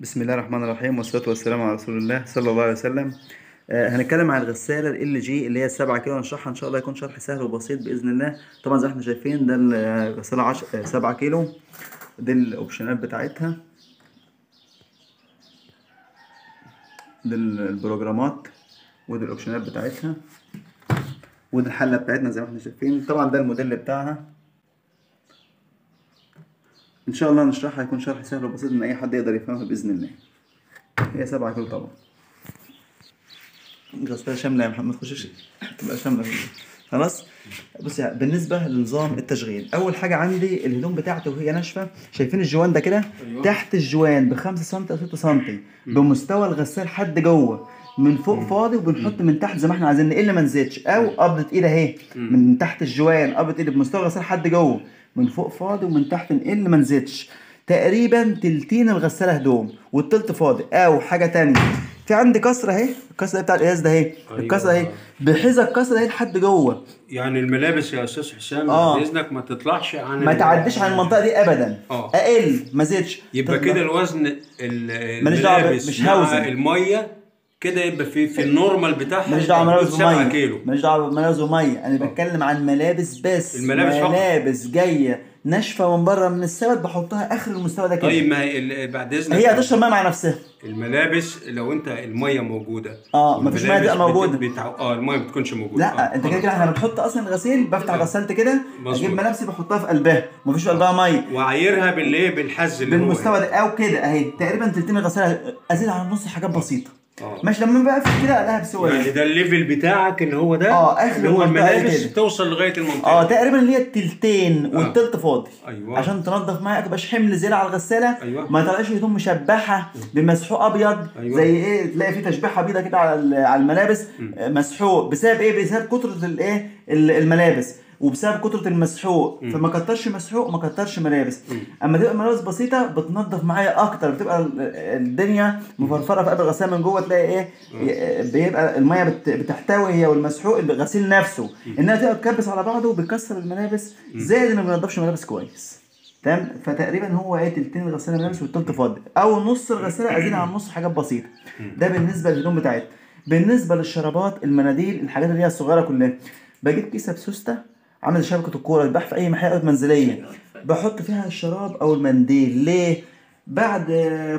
بسم الله الرحمن الرحيم والصلاة والسلام على رسول الله صلى الله عليه وسلم. آه هنتكلم عن الغسالة LG اللي هي السبعة كيلو. هنشرحها إن شاء الله يكون شرح سهل وبسيط بإذن الله. طبعا زي ما إحنا شايفين ده الغسالة عش... آه، سبعة كيلو. دي الأوبشنات بتاعتها. دي البروجرامات. ودي الأوبشنات بتاعتها. ودي الحلة بتاعتنا زي ما إحنا شايفين. طبعا ده الموديل بتاعها. إن شاء الله نشرحها يكون شرح سهل وبسيط إن أي حد يقدر يفهمها بإذن الله. هي سبعة كيلو طبعا. غسالة شاملة يا محمد ما تخشش تبقى شاملة. خلاص؟ بص يعني بالنسبة لنظام التشغيل أول حاجة عندي الهدوم بتاعته وهي ناشفة. شايفين الجوان ده كده؟ أيوة. تحت الجوان بخمسة سم أو ستة سم بمستوى الغسال حد جوه. من فوق فاضي وبنحط من تحت زي ما إحنا عايزين نقل ما نزيدش. أو قبضة ايد أهي. من تحت الجوان قبضة ايد بمستوى الغسال حد جوه. من فوق فاضي ومن تحت نقل ما نزيدش تقريبا تلتين الغسالة هدوم والتلت فاضي أو حاجة تانية في عندي كسرة أهي الكسرة دي بتاع القياس ده أهي أيوة. الكسرة أهي بحيث الكسرة أهي لحد جوه يعني الملابس يا أستاذ حسام آه. بعد اذنك ما تطلعش عن ما تعديش عن المنطقة دي ابدا آه. أقل ما زيدش يبقى. كده الوزن الملابس مش مع. المية كده يبقى في في النورمال بتاعها ماليش دعوة ملابس حدود 7 وميه كيلو. ماليش دعوة بملابس وميه أنا بتكلم عن ملابس بس. الملابس فقط. ملابس جاية ناشفة من بره من السبت بحطها آخر المستوى ده كده. طيب ما هي ال- بعد إذنك هي هتشرب مية مع نفسها. الملابس لو أنت المية موجودة. آه، مفيش والملابس تبقى موجودة. بت- بتع... آه المية ما بتكونش موجودة. لا آه. انت كده كده إحنا بنحط أصلا الغسيل بفتح غسالتي كده مظبوط. أجيب ملابسي بحطها في قلبها. مفيش في قلبها مية. وعايرها بالإيه؟ بالحز اللي بالمستوى ده. أو كده. أهي تقريبا تلتين الغساله أزيد على النص حاجات بسيطة. آه. مش لما بقى في كده الاقيها بسهوله يعني ده الليفل بتاعك اللي هو ده آه، آخر اللي هو الملابس. توصل لغاية المنطقة. آه تقريبا اللي هي التلتين والتلت فاضي. أيوة. عشان تنضف معايا تبقاش حمل زيادة على الغسالة. أيوة. ما تلاقيش هدوم مشبحة بمسحوق أبيض. أيوة. زي إيه تلاقي في تشبيحة بيضة كده على على الملابس. آه، مسحوق. بسبب إيه؟ بسبب كترة الايه ال- الملابس. وبسبب كترة المسحوق فما كترش مسحوق ما كترش ملابس. أما تبقى ملابس بسيطة بتنضف معايا أكتر بتبقى ال- الدنيا مفرفرة في قلب الغسالة من جوه تلاقي إيه بيبقى المية بت- بتحتوي هي والمسحوق الغسيل نفسه. إنها تبقى تكبس على بعضه بيكسر الملابس زائد إنه ما بينضفش ملابس كويس. تمام؟ فتقريبا هو إيه تلتين الغساله ملابس والتلت فاضي. أو نص الغسالة أزيد عن نص حاجات بسيطة. ده بالنسبة للهدوم بتاعتنا. بالنسبة للشرابات المناديل الحاجات اللي هي الصغيرة كلها. بجيب كيسه بسوسته عامل شبكة الكورة بتباع في أي محل منزلية. بحط فيها الشراب أو المنديل. ليه؟ بعد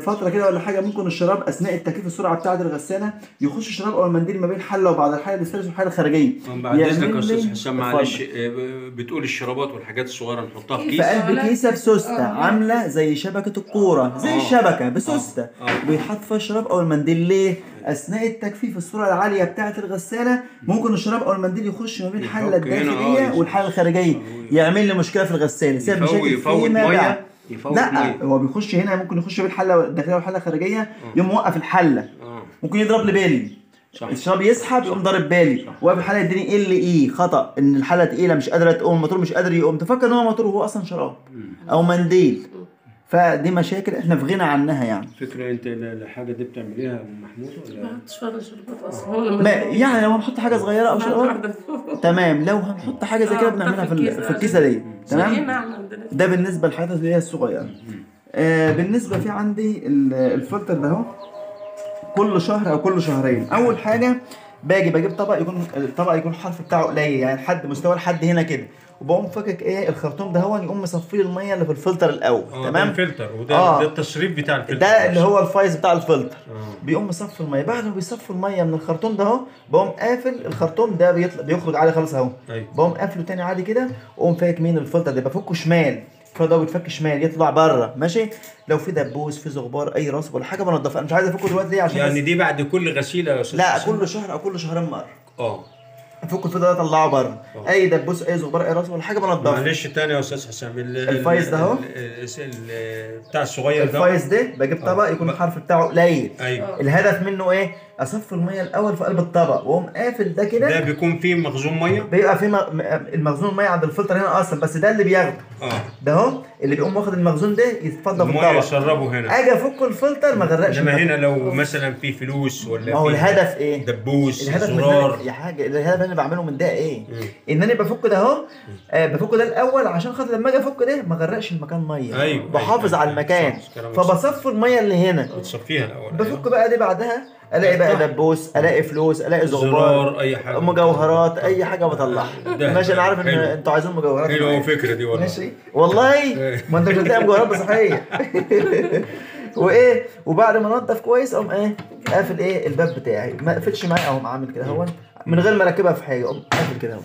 فترة كده ولا حاجة ممكن الشراب أثناء التكييف السرعة بتاعة الغسالة يخش الشراب أو المنديل ما بين حله وبعد الحله الاسترس والحله الخارجية بعد اذنك يعمل يا أستاذ حسام. معلش آه، بتقول الشرابات والحاجات الصغيرة نحطها في في كيس قلب كيسه بسوسته عاملة زي شبكة الكورة زي آه. الشبكة بسوستة آه. بيتحط فيها الشراب أو المنديل ليه؟ أثناء التجفيف السرعة العالية بتاعة الغسالة ممكن الشراب أو المنديل يخش ما بين الحله آه، الداخليه. والحله الخارجية يعمل لي مشكلة في الغسالة يفوت- مشاكل يفوت فيما مية، بعد يفوت لا مية. هو بيخش هنا ممكن يخش بين الحله الداخليه والحله الخارجيه يقوم موقف الحلة. ممكن يضرب لي بالي صح. الشراب يسحب يقوم ضارب بالي. واقف الحاله يديني ال اي خطأ. إن الحاله تقيلة مش قادرة تقوم الموتور مش قادر يقوم. تفكر إن هو موتور وهو أصلا شراب. أو منديل. فدي مشاكل إحنا في غنى عنها يعني. فكرة انت ال- الحاجة دي بتعمليها محمود ولا؟ ما أصلا ما يعني لو هنحط حاجة صغيرة أو شراب واحدة تمام لو هنحط حاجة زي كده آه، بنعملها في في الكيسة دي. تمام؟ ده بالنسبة للحاجات اللي هي الصغيرة. آه بالنسبة في عندي ال- الفلتر ده أهو. كل شهر أو كل شهرين. أول حاجة باجي بجيب طبق يكون الطبق يكون الحرف بتاعه قليل يعني لحد مستوى لحد هنا كده. وبقوم فاكك إيه الخرطوم ده هو يقوم مصفي لي المية اللي في الفلتر الأول ده تمام؟ الفلتر وده آه. ده التصريف بتاع الفلتر ده اللي هو الفايز بتاع الفلتر. آه. بيقوم مصفي المية. بعد ما بيصفي المية من الخرطوم ده أهو بقوم قافل الخرطوم ده بيطلع بيخرج عادي خالص أهو. أيوه. بقوم قافله تاني عادي كده وأقوم فاك مين الفلتر ده. بفكه شمال. الفلتر ده بيتفك شمال يطلع بره. ماشي؟ لو في دبوس في زغبار أي راسب ولا حاجة بنضفها. أنا مش عايز أفكه دلوقتي ليه؟ عشان يعني. دي بعد كل غسيله يا أستاذ لا؟ كل شهر أو كل شهرين مرة. آه. افك الفلتر ده اطلعه بره. آه. أي دبوس أي زغبار أي راسب ولا حاجة بنضفها معلش تاني يا أستاذ حسام ال- ال- الفايز ده أهو. بتاع الصغير ده. الفايز ده بجيب طبق يكون الحرف بتاعه قليل. أيوه. الهدف منه إيه؟ اصفي المية الأول في قلب الطبق وأقوم قافل ده كده. ده بيكون فيه مخزون مية؟ بيبقى في م- م- المخزون المية عند الفلتر هنا أصلا بس ده اللي بياخده. آه. ده أهو اللي بيقوم واخد المخزون ده يتفضل في المية الطبق. يشربوا هنا. أجي أفك الفلتر ما غرقش إنما. هنا لو مثلا في فلوس ولا ما هو الهدف إيه؟ دبوس الهدف زرار. يا حاجة الهدف أنا بعمله من ده إيه؟ إن أنا بفك ده أهو آه بفك ده الأول عشان خاطر لما أجي افك ده ما اغرقش المكان مية. أيوة، بحافظ أيوة، على أيوة، المكان فبصفي المية اللي هنا. بتصفيها الأول بفك بقى دي بعدها ألاقي بقى. دبوس ألاقي فلوس ألاقي زغبار أي حاجة مجوهرات أي حاجة بطلعها. ماشي أنا عارف إن. أنتوا عايزين مجوهرات حلوة. الفكرة دي والله. ماشي. والله؟ ما أنت مش هتلاقي مجوهرات بصحيه وإيه؟ وبعد ما انضف كويس أقوم إيه؟ قافل إيه؟ الباب بتاعي. ما قفلش معايا أقوم عامل كده أهو. من غير ما أركبها في حاجة أقوم قافل كده أهو.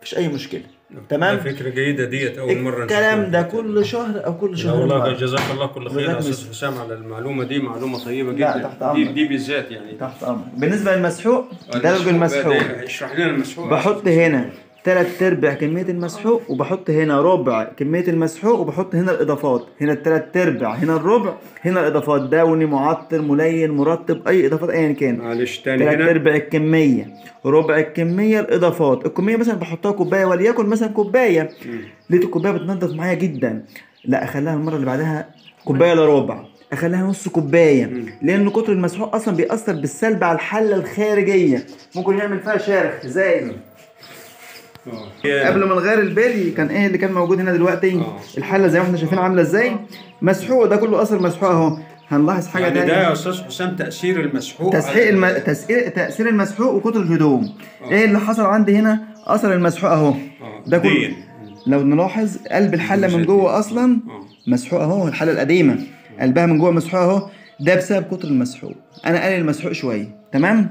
مفيش أي مشكلة. تمام؟ فكرة جيدة ديت أول مرة الكلام. ده كل شهر أو كل لا شهرين والله. جزاك الله كل خير يا أستاذ حسام على المعلومة دي معلومة طيبة لا، جدا. تحت دي. دي بالذات يعني. تحت أمر بالنسبة للمسحوق ده رجل مسحوق ده- اشرح لنا المسحوق. بحط هنا. تلات ارباع كمية المسحوق وبحط هنا ربع كمية المسحوق وبحط هنا الإضافات. هنا التلات ارباع هنا الربع هنا الإضافات. دوني معطر ملين مرطب أي إضافات ايا كان. معلش تاني تلات ارباع الكمية. ربع الكمية الإضافات. الكمية مثلا بحطها كوباية وليكن مثلا كوباية. لقيت الكوباية بتنضف معايا جدا. لا أخليها المرة اللي بعدها كوباية الا ربع. أخليها نص كوباية. لأن كتر المسحوق أصلا بيأثر بالسلب على الحله الخارجية. ممكن يعمل فيها شرخ زي. قبل ما نغير البالي كان إيه اللي كان موجود هنا دلوقتي؟ آه. الحلة زي ما إحنا شايفين عاملة إزاي؟ مسحوق ده كله اثر مسحوق اهو. هنلاحظ حاجة يعني ده يا أستاذ حسام تأثير المسحوق تسحيق الم... تسحيق تأثير المسحوق وكتر الهدوم. آه. إيه اللي حصل عندي هنا؟ اثر المسحوق اهو. آه. ده كله. دين. لو نلاحظ قلب الحلة من جوه أصلا آه. مسحوق اهو الحلة القديمة. قلبها من جوه مسحوق اهو. ده بسبب كتر المسحوق. أنا قلل المسحوق شوية. تمام؟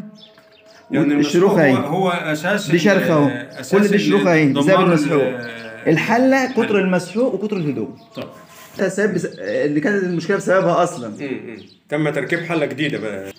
يعني الشروخ اهي هو, أساس دي شرخ أهو. كل دي شروخ اهي بسبب المسحوق ال- الحلة كتر المسحوق وكتر الهدوم. طب. بس... اللي كانت المشكلة بسببها أصلا. تم تركيب حلة جديدة بقى.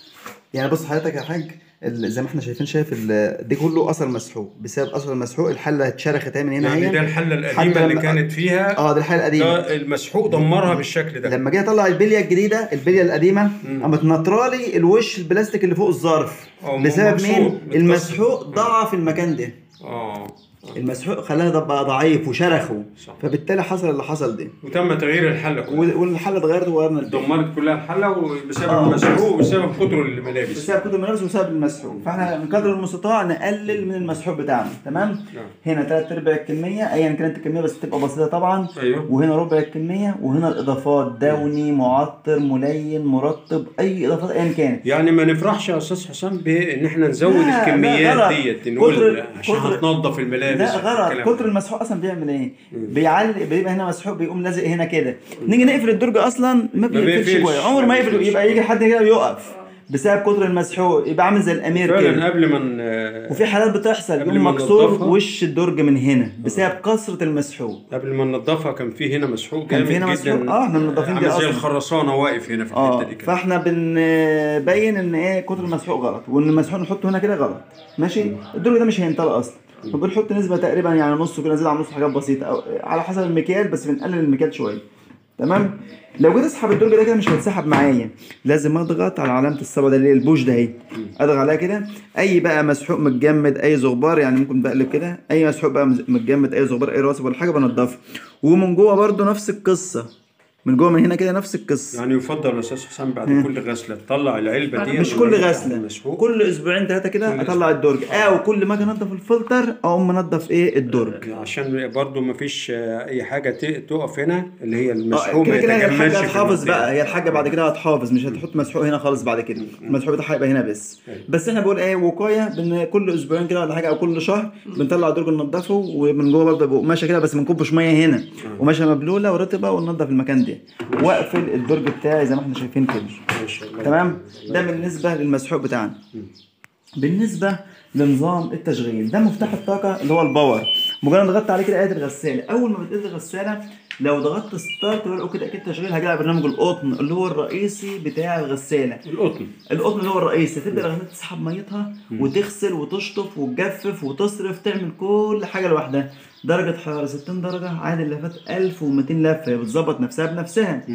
يعني بص حضرتك يا حاج زي ما إحنا شايفين شايف دي كله أثر مسحوق. بسبب أثر المسحوق الحلة اتشرخت من هنا يعني هي ده الحلة القديمة اللي كانت فيها. آه دي الحلة القديمة. ده المسحوق دمرها بالشكل ده. لما جيت اطلع البلية الجديدة البلية القديمة قامت نطرالي الوش البلاستيك اللي فوق الظرف. بسبب مين. المسحوق ضعف المكان ده. آه. المسحوق خلاها بقى ضعيف وشرخه. صح. فبالتالي حصل اللي حصل ده وتم تغيير الحلة كلها. وال- والحلة اتغيرت وغيرنا دمرت كلها الحله وبسبب آه. المسحوق وبسبب كتر الملابس بسبب كتر الملابس وبسبب المسحوق. فاحنا بقدر المستطاع نقلل من المسحوق بتاعنا. تمام؟ نعم. هنا ثلاث ارباع الكمية. ايا كانت الكمية بس تبقى بسيطة طبعا. أيوه. وهنا ربع الكمية. وهنا الإضافات. دوني معطر ملين مرطب أي إضافات ايا كانت. يعني ما نفرحش يا أستاذ حسام بإن إحنا نزود الكميات. ديت نقول عشان هتنظف الملابس. لا غلط كتر المسحوق أصلا بيعمل إيه؟ بيعلق بيبقى هنا مسحوق بيقوم لازق هنا كده. نيجي نقفل الدرج أصلا ما بيقفلش. كويس. عمر ما يقفل. يبقى يجي حد كده يقف بسبب كتر المسحوق. يبقى عامل زي الأمير فعلا كده. قبل ما وفي حالات بتحصل. يقوم مكسور. وش الدرج من هنا بسبب كثرة المسحوق. قبل ما ننضفها كان في هنا مسحوق كان في هنا مسحوق؟ آه، إحنا منضفين دي عامل زي. الخرسانة واقف هنا في آه الحته دي كده. فإحنا بنبين إن إيه كتر المسحوق غلط وإن المسحوق نحطه هنا كده غلط. ماشي؟ الدرج ده مش هينطلق أصلا. فبنحط نسبة تقريبا يعني نص كده زيادة عن نص حاجات بسيطة. أو على حسب المكيال بس بنقلل المكيال شوية. تمام؟ لو جيت اسحب الدرج ده كده مش هيتسحب معايا. لازم أضغط على علامة الصبع ده اللي هي البوش ده اهي. أضغط عليها كده. أي بقى مسحوق متجمد أي زغبار يعني ممكن بقلب كده. أي مسحوق بقى متجمد أي زغبار أي راسب ولا حاجة بنضفه. ومن جوه برده نفس القصة. من جوه من هنا كده نفس القصة. يعني يفضل يا أستاذ حسام بعد كل غسلة تطلع العلبة دي مش كل غسلة. كل أسبوعين ثلاثة كده أطلع الدرج. أو كل ما أجي أنضف الفلتر أقوم منضف إيه؟ الدرج. عشان برضو ما فيش أي حاجة تقف هنا اللي هي آه، المسحوق ما يتجمدش هتحافظ. بقى. هي الحاجة بعد كده هتحافظ مش هتحط مسحوق هنا خالص بعد كده. المسحوق بتاعها هيبقى هنا بس. بس إحنا بنقول إيه؟ وقاية بن كل أسبوعين كده ولا حاجة أو كل شهر بنطلع الدرج ننضفه ومن جوه برضه قماشه كده بس ما نكبش ميه هنا. قماشه مبلولة ورطبة وننضف المكان ده. واقفل الدرج بتاعي زي ما إحنا شايفين كده. تمام؟ ده بالنسبة للمسحوق بتاعنا. بالنسبة لنظام التشغيل ده مفتاح الطاقة اللي هو ال power مجرد ضغطت عليه كده آية الغساله أول ما بتقيد الغساله لو ضغطت start ولا كده تأكيد تشغيل هيجي على برنامج القطن اللي هو الرئيسي بتاع الغسالة. القطن. القطن اللي هو الرئيسي تبدأ الغساله تسحب ميتها وتغسل وتشطف وتجفف وتصرف تعمل كل حاجة لوحدها. درجة حرارة 60 درجة عادي اللفات 1200 لفة هي بتظبط نفسها بنفسها.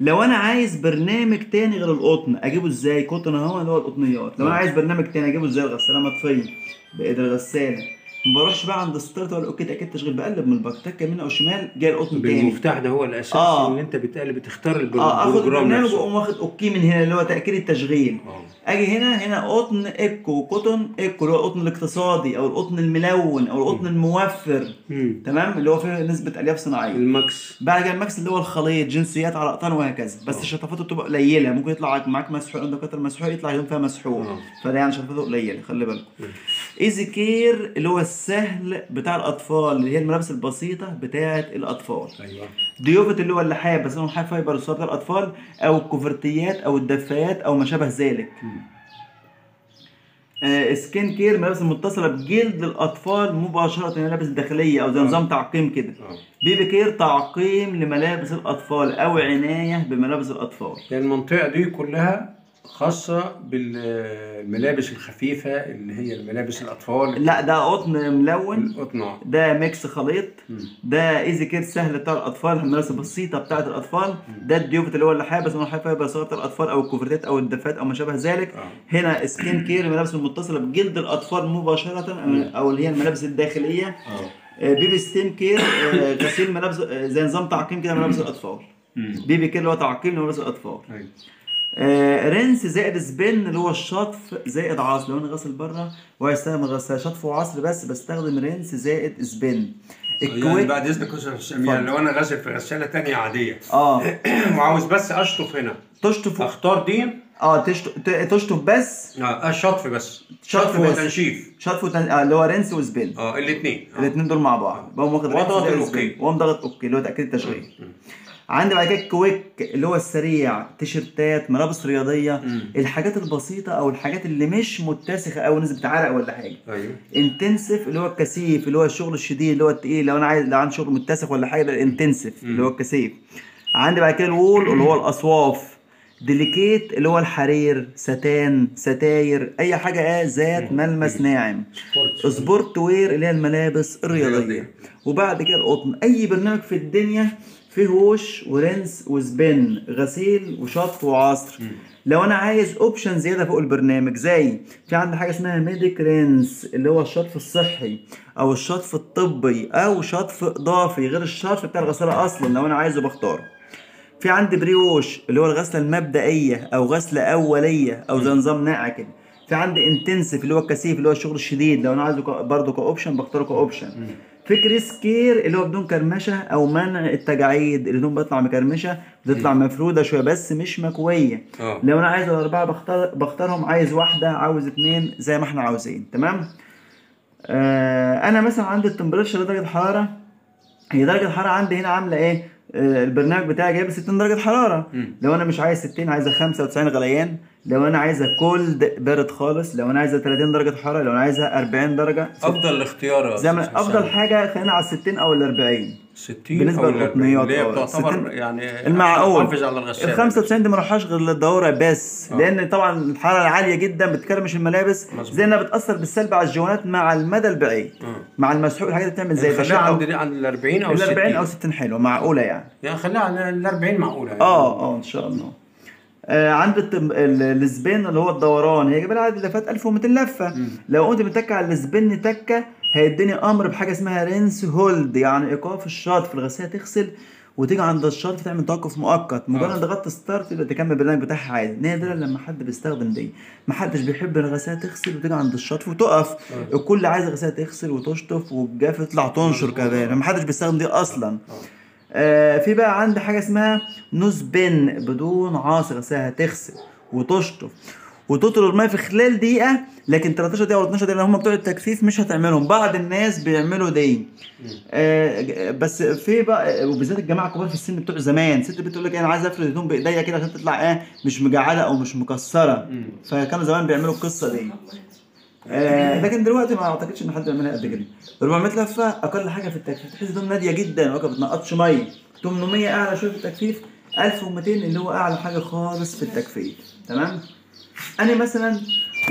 لو أنا عايز برنامج تاني غير القطن أجيبه إزاي؟ قطن أهو اللي هو القطنيات. لو أنا عايز برنامج تاني أجيبه إزاي؟ الغسالة مطفية بقيد الغسالة. ما بروحش بقى عند start ولا OK تأكيد تشغيل بقلب من البكتكه يمين أو شمال جاي القطن تاني بالمفتاح ده هو الأساس آه. إن أنت بتقلب بتختار البرو- آه آخد البرنامج وأقوم واخد OK من هنا اللي هو تأكيد التشغيل آه. أجي هنا هنا قطن eco وقطن eco اللي هو القطن الاقتصادي أو القطن الملون أو القطن الموفر. مم. تمام؟ اللي هو فيه نسبة ألياف صناعية. ال mix بعد كده ال mix اللي هو الخليط جنسيات على أقطان وهكذا. بس شطافته بتبقى قليلة. ممكن يطلع معاك مسحوق عندك قطر مسحوق يطلع يوم فيها مسحوق. آه. فده يعني شطافته قليلة خلي بالكم. easy care اللي هو السهل بتاع الأطفال اللي هي الملابس البسيطة بتاعه الأطفال. أيوه. duvet اللي هو اللحاف بس هو لحاف فايبر الصغير بتاع الأطفال أو الكوفرتيات أو الدفايات أو ما شابه ذلك. آه skin care ملابس المتصله بجلد الأطفال مباشرة الملابس الداخليه أو زي نظام تعقيم كده. آه. baby care تعقيم لملابس الأطفال أو عناية بملابس الأطفال. يعني المنطقة دي كلها خاصة بالملابس الخفيفة اللي هي الملابس الأطفال. لا ده قطن ملون. القطن. ده mix خليط. مم. ده easy care سهل بتاع الأطفال الملابس البسيطة بتاعة الأطفال. ده ال duvet اللي هو اللحاف بس هو اللحاف فايبر صغير بتاع الأطفال أو الكوفرتات أو الدفايات أو ما شابه ذلك. آه. هنا skin care الملابس المتصلة بجلد الأطفال مباشرة أو اللي هي الملابس الداخلية. آه. آه، baby steam care آه، غسيل ملابس آه، زي نظام تعقيم كده ملابس الأطفال. مم. baby care اللي هو تعقيم لملابس الأطفال. أيوة. آه، rinse زائد spin اللي هو الشطف زائد عصر. لو أنا غاسل بره وهستخدم غسالة شطف وعصر بس بستخدم rinse زائد يعني ال quick بعد إذنك يعني لو أنا غاسل في غسالة تانية عادية. آه. وعاوز بس أشطف هنا. تشطف أختار دي. آه تشط- ت- تشطف بس. آه شطف بس. شطف. وتنشيف. شطف وتن... آه اللي هو rinse و spin آه الاثنين الاثنين دول مع بعض. بقوم واخد rinse الأوكي. spin. واقوم ضغط okay اللي هو تأكيد التشغيل عندي بعد كده ال quick اللي هو السريع تيشرتات ملابس رياضية مم. الحاجات البسيطة أو الحاجات اللي مش متسخة أو نسبة عرق ولا حاجة. أيوه. intensive اللي هو الكثيف اللي هو الشغل الشديد اللي هو التقيل لو أنا عايز لو عندي شغل متسخ ولا حاجة ده ال intensive اللي هو الكثيف. عندي بعد كده ال wool اللي هو الأصواف delicate اللي هو الحرير ستان ستاير أي حاجة آه ذات ملمس ناعم. sport. wear اللي هي الملابس الرياضية. الرياضية. وبعد كده القطن. أي برنامج في الدنيا فيه wash و rinse و spin غسيل وشطف وعصر. لو أنا عايز option زيادة فوق البرنامج زي في عندي حاجة اسمها medic rinse اللي هو الشطف الصحي أو الشطف الطبي أو شطف إضافي غير الشطف بتاع الغسالة أصلا لو أنا عايزه بختاره. في عندي pre-wash اللي هو الغسلة المبدئية أو غسلة أولية أو زي نظام ناقع كده. في عندي intensive اللي هو الكثيف اللي هو الشغل الشديد لو أنا عايزه برضه ك option بختاره ك option في crease care اللي هو بدون كرمشة أو منع التجاعيد الهدوم بتطلع مكرمشه بتطلع مفرودة شوية بس مش مكوية. آه. لو أنا عايز الأربعة بختار بختارهم عايز واحدة عاوز اتنين زي ما إحنا عاوزين تمام؟ آه أنا مثلا عندي ال temperature درجه حرارة هي درجة الحرارة عندي هنا عاملة إيه؟ البرنامج بتاعي جايب 60 درجة حرارة مم. لو أنا مش عايز 60 عايزه 95 غليان لو أنا عايزه كولد بارد خالص لو أنا عايزه 30 درجة حرارة لو أنا عايزه 40 درجة أفضل اختيار زي أفضل. حاجة خلينا على 60 أو ال 40 60 بالنسبة أو ال 40 للقطنيات، اللي هي بتعتبر 60 يعني المعقول حافظ على ال الغسالة 95 دي ما راحش غير للدوره بس آه. لأن طبعا الحرارة العاليه جدا بتكرمش الملابس مظبوط. زي إنها بتأثر بالسلب على الجوانات مع المدى البعيد. آه. مع المسحوق الحاجات اللي بتعمل زي خليها عند ال 40 أو ال 60 40 أو 60 حلوة معقولة يعني. يعني خليها عند ال 40 معقولة يعني. آه آه إن شاء الله. آه عند ال spin اللي هو الدوران هي لها عدد لفات 1200 لفة. لو قمت متكة على ال spin تكة هيديني أمر بحاجة اسمها rinse hold يعني إيقاف الشطف الغسالة تغسل وتيجي عند الشطف تعمل توقف مؤقت. مجرد آه. ضغطت start يبقى تكمل البرنامج بتاعها عادي. نادرا لما حد بيستخدم دي. محدش بيحب الغسالة تغسل وتيجي عند الشطف وتقف. الكل عايز الغسالة تغسل وتشطف والجاف تطلع تنشر كمان. محدش بيستخدم دي أصلا. آه. في بقى عندي حاجة اسمها نوز بن بدون عاصر غسالة هتغسل وتشطف. وتطرد الميه في خلال دقيقة لكن 13 دقيقة ولا 12 دقيقة اللي هم بتوع التجفيف مش هتعملهم. بعض الناس بيعملوا دي آه بس في بقى وبالذات الجماعة الكبار في السن بتوع زمان. ست بتقول لك أنا عايز أفرد هدوم بإيديا كده عشان تطلع إيه مش مجعده أو مش مكسرة. فكانوا زمان بيعملوا القصة دي. آه لكن دلوقتي ما أعتقدش إن حد يعملها قد كده. 400 لفة أقل حاجة في التجفيف تحس هدوم نادية جدا. وما بتنقطش ميه 800 أعلى شوية في التجفيف 1200 اللي هو أعلى حاجة خالص في التجفيف تمام؟ أنا مثلا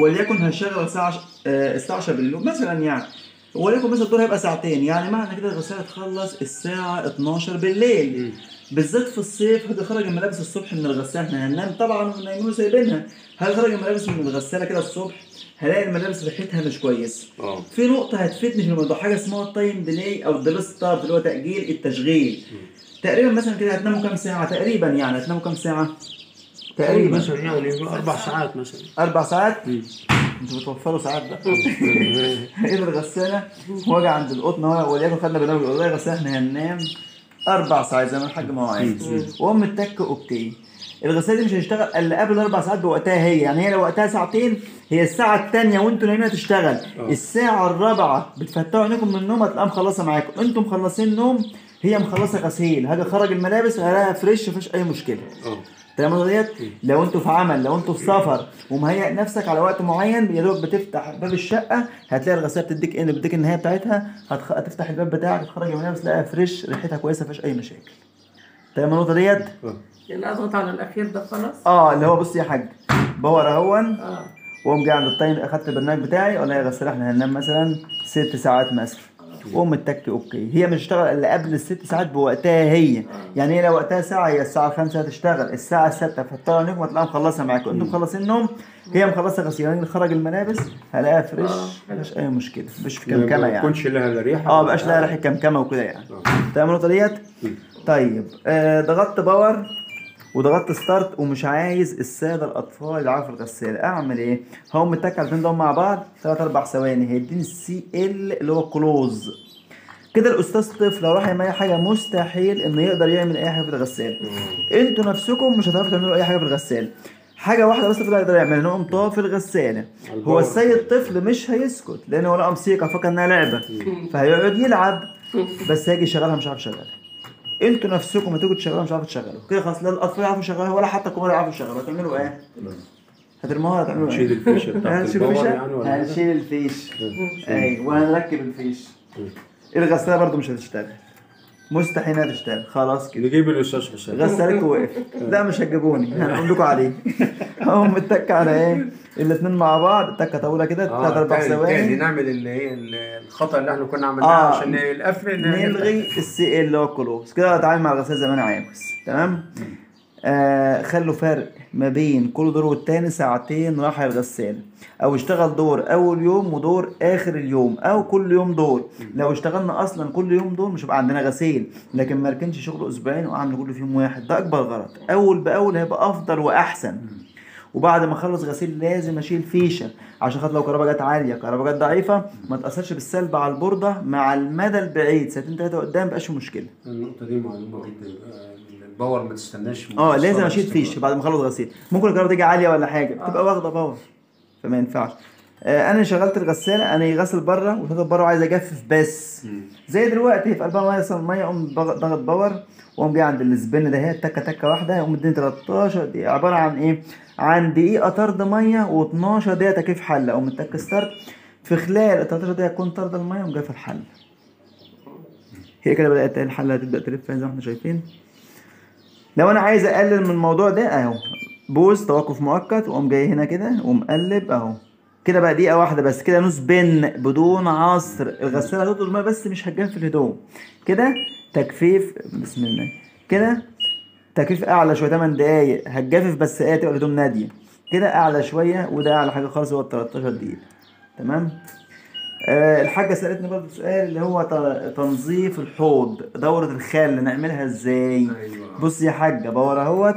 وليكن هشغل ساعه آه، الساعة 10 بالليل مثلا يعني وليكن مثلا الدور هيبقى ساعتين يعني معنى كده الغساله تخلص الساعة 12 بالليل. بالذات في الصيف هتخرج الملابس الصبح من الغسالة إحنا هننام طبعا ونايمين وسايبينها هخرج الملابس من الغسالة كده الصبح؟ هلاقي الملابس ريحتها مش كويسه آه. في نقطة هتفيدني في الموضوع حاجة اسمها ال time delay أو ال delay start اللي هو تأجيل التشغيل. تقريبا مثلا كده هتناموا كام ساعة؟ تقريبا يعني هتناموا كام ساعة؟ تقريبا. مثلا يعني أربع ساعات مثلا. أربع ساعات؟ أنتوا بتوفروا ساعات بقى إيه الغسالة؟ واجي عند القطن وليكن خدنا برنامج والله يا غساله إحنا هننام أربع ساعات زي ما الحاج ما هو عايز وأقوم متك okay. الغسالة دي مش هتشتغل إلا قبل الأربع ساعات بوقتها هي. يعني هي لو وقتها ساعتين هي الساعة الثانية وأنتوا نايمين هتشتغل. الساعة الرابعة بتفتحوا عينيكم من النوم هتلاقيها مخلصة معاكم. أنتوا مخلصين نوم هي مخلصة غسيل. هاجي أخرج الملابس هلاقيها fresh مفيش أي مشكلة. آه. تمام ديت لو أنتوا في عمل لو أنتوا في سفر ومهيئ نفسك على وقت معين يا دوب بتفتح باب الشقة هتلاقي الغسالة بتديك إيه بتديك النهاية بتاعتها هتخ... هتفتح الباب بتاعك تخرج الملابس تلاقيها fresh ريحتها كويسة مفيش أي مشاكل. تمام النقطة ديت؟ يعني اضغط على الأخير ده خلاص؟ آه اللي هو بص يا حاج power اهون آه. واقوم جاي عند ال time أخدت البرنامج بتاعي والله يا غسالة إحنا هننام مثلا ست ساعات مثلا. واقوم متك okay. هي مش هتشتغل إلا قبل الست ساعات بوقتها هي. يعني هي لو وقتها ساعة هي الساعة الخامسة هتشتغل الساعة السادسة تفتح عينيكم هتلاقيها مخلصه معاكم. إنتوا مخلصين نوم هي مخلصة غسيل يعني خرج الملابس هلاقيها fresh. آه، مفيش أي مشكلة. مش في كمكمة ما يعني. يكونش لها لا ريحة آه مبقاش لها ريحة كمكمة وكده يعني. آه. تمام النقطة ديت؟ طيب آه ضغطت power. وضغطت start ومش عايز السادة الأطفال يلعبوا في الغسالة. أعمل إيه؟ هقوم متك على الاثنين دول مع بعض ثلاث أربع ثواني. هيديني ال CL اللي هو close كده الأستاذ طفل لو راح يعمل أي حاجة مستحيل إنه يقدر يعمل أي حاجة في الغسالة. أنتوا نفسكم مش هتعرفوا تعملوا أي حاجة في الغسالة. حاجة واحدة بس الطفل يقدر يعملها ان هو يقوم طافي الغسالة. هو. السيد طفل مش هيسكت لأن هو لقى موسيقى فكر انها لعبه فهيقعد يلعب بس هيجي يشغلها مش عارف يشغلها. أنتوا نفسكم هتيجوا تشغلوها مش عارف تشغلوا كده خلاص لا الأطفال يعرفوا يشغلوها ولا حتى الكبار يعرفوا يشغلوها. هتعملوا إيه؟ هترموها هتعملوا هنشيل إيه؟ الفيشه بتاعت هنشيل الباور يعني ولا؟ هنشيل الفيش. أيوه وهنركب الفيش. الغسالة برضو مش هتشتغل. مستحيل انها تشتغل خلاص كده. نجيب الاستاذ حسين غسالته وقف. لا مش هتجيبوني. هنقول لكم عليه. هقوم متك على إيه؟ الاثنين مع بعض. تكة طويله كده ثلاث أربع تاني- تاني. ثواني نعمل اللي هي ال- الخطأ اللي إحنا كنا عملناه آه. عشان القفل نلغي السي ال اللي هو الكلوز كده اتعامل مع الغسالة زي ما أنا عاوز تمام؟ آه خلوا فرق ما بين كل دور والتاني ساعتين راحة الغسالة أو اشتغل دور أول يوم ودور آخر اليوم أو كل يوم دور. لو اشتغلنا أصلا كل يوم دور مش هيبقى عندنا غسيل. لكن ما ركنش شغل أسبوعين واعمل كل فيهم واحد. ده أكبر غلط. أول بأول هيبقى أفضل وأحسن. وبعد ما أخلص غسيل لازم أشيل فيشة. عشان خاطر لو كهرباء جت عالية كهرباء جت ضعيفة ما تأثرش بالسلب على البوردة. مع المدى البعيد ساعتين ثلاثة قدام مبقاش مشكلة. النقطة دي معلومة جدا. آه، ال power ما تستناش آه لازم أشيل. فيشه بعد ما أخلص غسيل. ممكن الكهرباء تيجي عاليه ولا حاجة بتبقى واخدة power فما ينفعش. آه أنا شغلت الغسالة أنا غسل بره وشغلت بره وعايز أجفف بس. زي دلوقتي في قلبها ميه أصلا مية أقوم ضغط ضغط power وأقوم جاي عند ال spin ده هي تكة تكة واحدة يقوم مديني 13 دقيقة. عبارة عن إيه؟ عن دقيقة طرد مية و12 دقيقة تكييف حله أقوم متك start في خلال ال 13 دقيقة تكون طرد المية وقوم جاي في الحله هي كده بدأت الحله تبدا تلف زي ما إحنا شايفين. لو أنا عايز أقلل من الموضوع ده أهو. pause توقف مؤقت وأقوم جاي هنا كده ومقلب أهو. كده بقى دقيقة واحدة بس كده نص spin بدون عصر. الغسالة هتطرد المية بس مش هتجف الهدوم. كده تجفيف بسم الله. كده تجفيف أعلى شوية 8 دقايق. هتجفف بس إيه تبقى الهدوم نادية. كده أعلى شوية وده أعلى حاجة خالص هو ال 13 دقيقة. تمام؟ آه الحاجة سألتني برضه سؤال اللي هو تنظيف الحوض دورة الخل نعملها إزاي؟ أيوه. بص يا حاجة power أهوت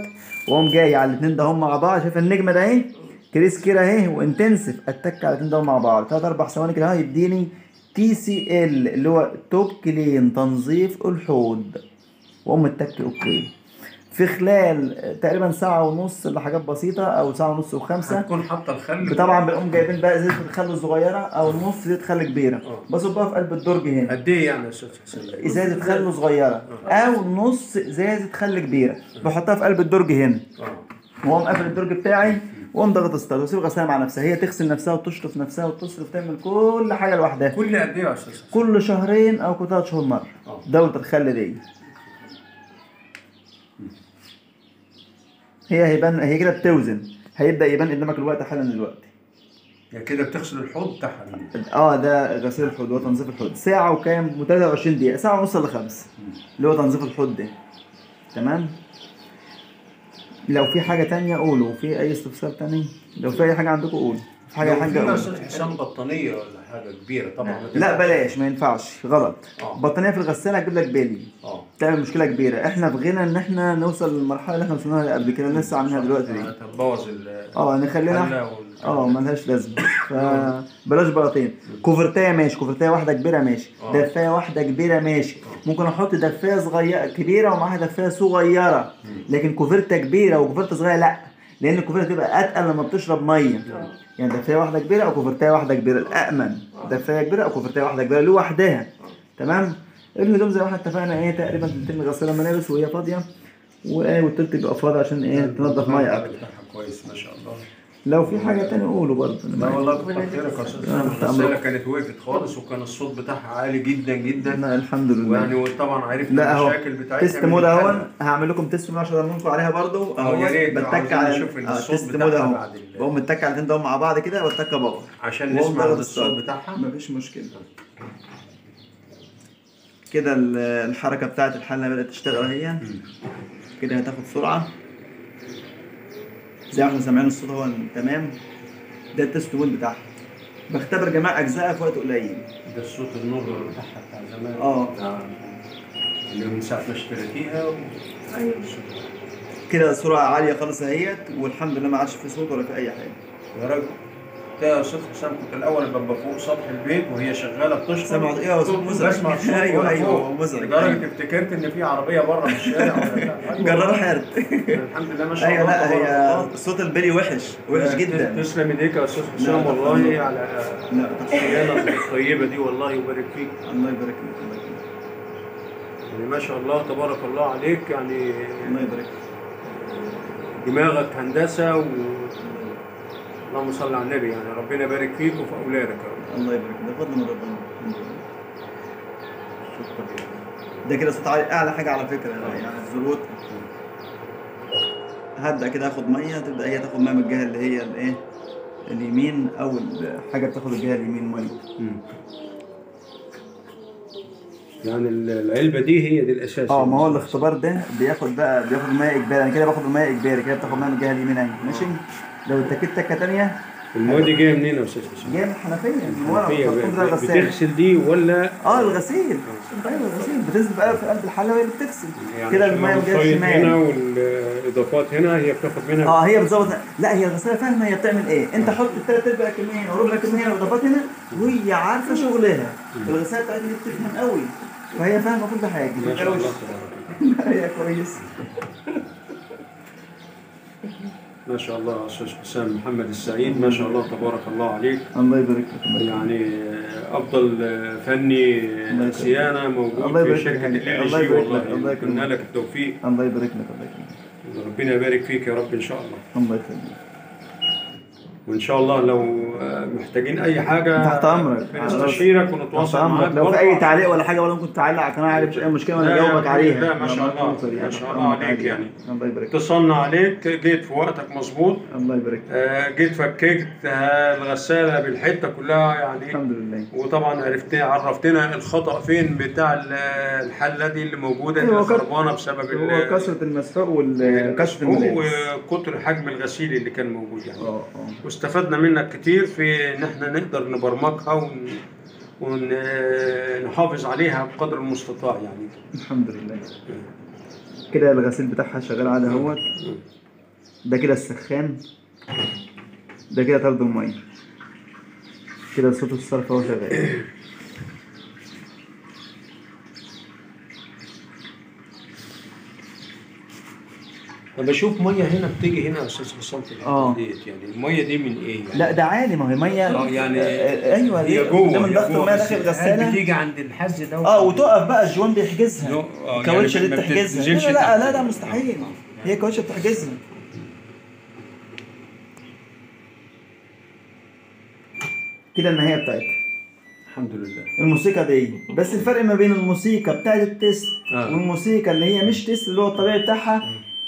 وأقوم جاي على الاثنين ده هم مع بعض شايف النجمة ده أهي؟ كريس كده أهي وانتنسف أتك على الاثنين ده مع بعض. ثلاث أربع ثواني كده يديني TCL اللي هو tub clean تنظيف الحوض. وأقوم متك okay. في خلال تقريبا ساعة ونص لحاجات بسيطة أو ساعة ونص وخمسة هتكون حاطة الخل. طبعا بنقوم جايبين بقى زيت الخل الصغيرة أو نص زيت خل كبيرة. آه. بصب في قلب الدرج هنا. قد إيه يعني يا حسين؟ إزازة خل صغيرة أو نص ازازه خل كبيرة. بحطها في قلب الدرج هنا. آه. وأقوم قافل الدرج بتاعي وأقوم ضاغط start واسيب الغسالة مع نفسها. هي تغسل نفسها وتشطف نفسها وتصرف تعمل كل حاجة لوحدها. كل قد إيه يا حسين؟ كل شهرين أو كل ثلاث شهور آه. دوره الخل دي. هي هيبان هي كده بتوزن. هيبدأ يبان قدامك الوقت حالا دلوقتي. يعني كده بتغسل الحوض بتاعها آه ده غسيل الحوض اللي هو تنظيف الحوض. ساعة وكام؟ 23 دقيقة. ساعة ونص إلا خمس؟ اللي هو تنظيف الحوض ده. تمام؟ لو في حاجة تانية قولوا. في أي استفسار تاني؟ لو في أي حاجة عندكم قولوا. حاجة حاجة حسام بطانية ولا حاجة كبيرة طبعا لا. بلاش ما ينفعش غلط. آه. بطانية في الغسالة هتجيب لك بيلي. آه. تعمل مشكلة كبيرة. إحنا في غنى إن إحنا نوصل للمرحلة اللي إحنا وصلنا قبل كده لسه عاملينها دلوقتي. دي هتبوظ آه نخلينا الحلة وال- آه ملهاش لازمة. فبلاش بلاطين. كوفرتاية ماشي كوفرتاية واحدة كبيرة ماشي. آه. دفاية واحدة كبيرة ماشي. ممكن أحط دفاية صغيرة كبيرة ومعاها دفاية صغيرة. لكن كوفرتة كبيرة وكوفرتة صغيرة لا. لأن الكوفرته تبقى أتقل لما بتشرب مية. يعني دفاية واحدة كبيرة أو كوفرتايه واحدة كبيرة الامن دفاية كبيرة أو كوفرتايه واحدة كبيرة لوحدها. تمام؟ الهدوم زي ما إحنا اتفقنا إيه تقريبا تلتين غسالة ملابس وهي فاضية. وايه والتلت يبقى فاضي عشان إيه تنضف مية أكتر. كويس ما شاء الله. لو في حاجة تانية قولوا برضه. لا. والله كتر خيرك يا أستاذ. كانت وقفت خالص وكان الصوت بتاعها عالي جدا جدا. لا الحمد لله. ويعني وطبعا عرفنا لا اهو المشاكل بتاعتها test من mode. أهو. هعمل لكم test mode عشان اضمنكم عليها برضه. آه يا ريت بتك على نشوف الصوت test mode بتاعها أهو. بقوم متك على الاثنين دول مع بعض كده واتك power عشان نسمع الصوت. بتاعها. مفيش مشكلة. كده ال- الحركة بتاعت الحله بدأت تشتغل أهي. كده هتاخد سرعة. زي ما إحنا سامعين الصوت هو تمام. ده ال test mode بتاعها. بختبر جميع اجزائها في وقت قليل. ده الصوت النور بتاعها بتاع زمان. آه. بتاع- اللي من ساعة ما اشتريتيها. و- أيوه. كده سرعة عالية خالص اهيت والحمد لله ما عادش في صوت ولا في أي حاجة. يا راجل يا أستاذ حسام كنت الأول ببقى فوق سطح البيت وهي شغالة بتشرب. سمع إيه صوت مزعج. بسمع أيوه أيوه مزعج. لدرجة افتكرت إن في عربية بره في الشارع. أيوة. جرار حرد. الحمد لله ما شاء أيوه الله. لا تبارك هي. صوت البلي وحش وحش جدا. تسلم إيديك يا أستاذ حسام لا، والله. على لا الصيانه الطيبة دي والله يبارك فيك. الله يبارك لك الله يبارك لك يعني ما شاء الله تبارك الله عليك يعني الله يبارك دماغك هندسة و اللهم صل على النبي يعني ربنا يبارك فيك وفي أولادك يا رب. الله يبارك ده فضل من ربنا. طبيعي. ده كده صوت عالي أعلى حاجة على فكرة يعني الزروت هبدأ كده أخد مية تبدأ هي تاخد مية من الجهة اللي هي الإيه؟ اليمين أو الحاجة بتاخد الجهة اليمين مية. يعني ال- العلبة دي هي دي الأساس. آه ما هو الاختبار ده بياخد بقى بياخد مية إجباري. أنا كده باخد الميه إجباري كده بتاخد مية من الجهة اليمين أهي. ماشي؟ لو اتكيت تكه ثانية المواد دي جاية منين يا أستاذ حسام؟ جاية من الحنفيه من ورا. بتغسل دي ولا؟ آه الغسيل. أيوه الغسيل بتنزل بقى في قلب الحله وهي اللي بتغسل. يعني كده المية الخيط الجهه هنا والإضافات هنا هي بتاخد منها آه هي بتظبط. لا هي الغساله فاهمة هي بتعمل إيه. انت حط الثلاث أرباع كمية هنا وربع كمية هنا واضافات هنا وهي عارفة شغلها. الغساله بتاعتها دي بتفهم قوي. فهي فاهمة كل حاجة. ما شاء الله. هي كويس. ما شاء الله أستاذ حسام محمد السعيد ما شاء الله تبارك الله عليك. الله يبارك لك يعني أفضل فني. صيانة موجود الله في يبارك شركة الله يبارك لك. والله الله يكرمك. لك التوفيق. الله يبارك لك. الله يكرمك ربنا يبارك فيك يا رب إن شاء الله. الله يخليك. وإن شاء الله لو محتاجين أي حاجة تحت أمرك. بنستشيرك تحت ونتواصل معاك أمرك. لو في أي تعليق ولا حاجة ولا ممكن تعلق على القناه عارف أي مشكلة وأنا اجاوبك عليها. لا، ما شاء الله. ما شاء الله عليك يعني. الله يبارك. اتصلنا عليك جيت في وقتك مظبوط. الله يبارك. آه، جيت فككت آه، الغسالة بالحتة كلها يعني. الحمد لله. وطبعا عرفت عرفتنا الخطأ فين بتاع ال- الحله دي اللي موجودة اللي هو كت- خربانه بسبب هو كثرة المسحوق الملابس. وكتر حجم الغسيل اللي كان موجود يعني. واستفدنا منك كتير. في ان إحنا نقدر نبرمجها ون... ونحافظ عليها بقدر المستطاع يعني. الحمد لله. كده الغسيل بتاعها شغال عادي اهوت ده كده السخان. ده كده طرد المية. كده صوت الصرف اهو شغال. أنا بشوف مية هنا بتيجي هنا يا أستاذ حسام في آه. الحته ديت يعني. المية دي من إيه يعني؟ لا ده عادي ما هي مية آه يعني آه، أيوه هي دي- جوه ده من ضغط المية داخل الغسالة بتيجي عند الحز ده آه وتقف بقى الجوان بيحجزها. آه، الكاوتش يعني اللي بتحجزها. لا لا. لا ده مستحيل. هي كاوتش بتحجزها. كده النهاية بتاعتها. الحمد لله. الموسيقى دي. بس الفرق ما بين الموسيقى بتاعت ال test آه. والموسيقى اللي هي مش test اللي هو الطبيعي بتاعها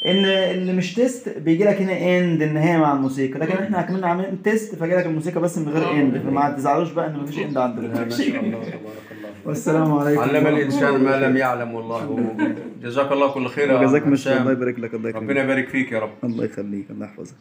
إن اللي مش test بيجي لك هنا end النهايه مع الموسيقى. لكن إحنا كمان عاملين test فجي لك الموسيقى بس من غير end فما تزعلوش بقى إن مفيش end عندنا. ما شاء الله. تبارك الله والسلام عليكم. علم الإنسان الله ما لم يعلم والله جزاك الله كل خير مستر حسام. الله يبارك لك الله يكرمك ربنا يبارك فيك يا رب. الله يخليك. الله يحفظك.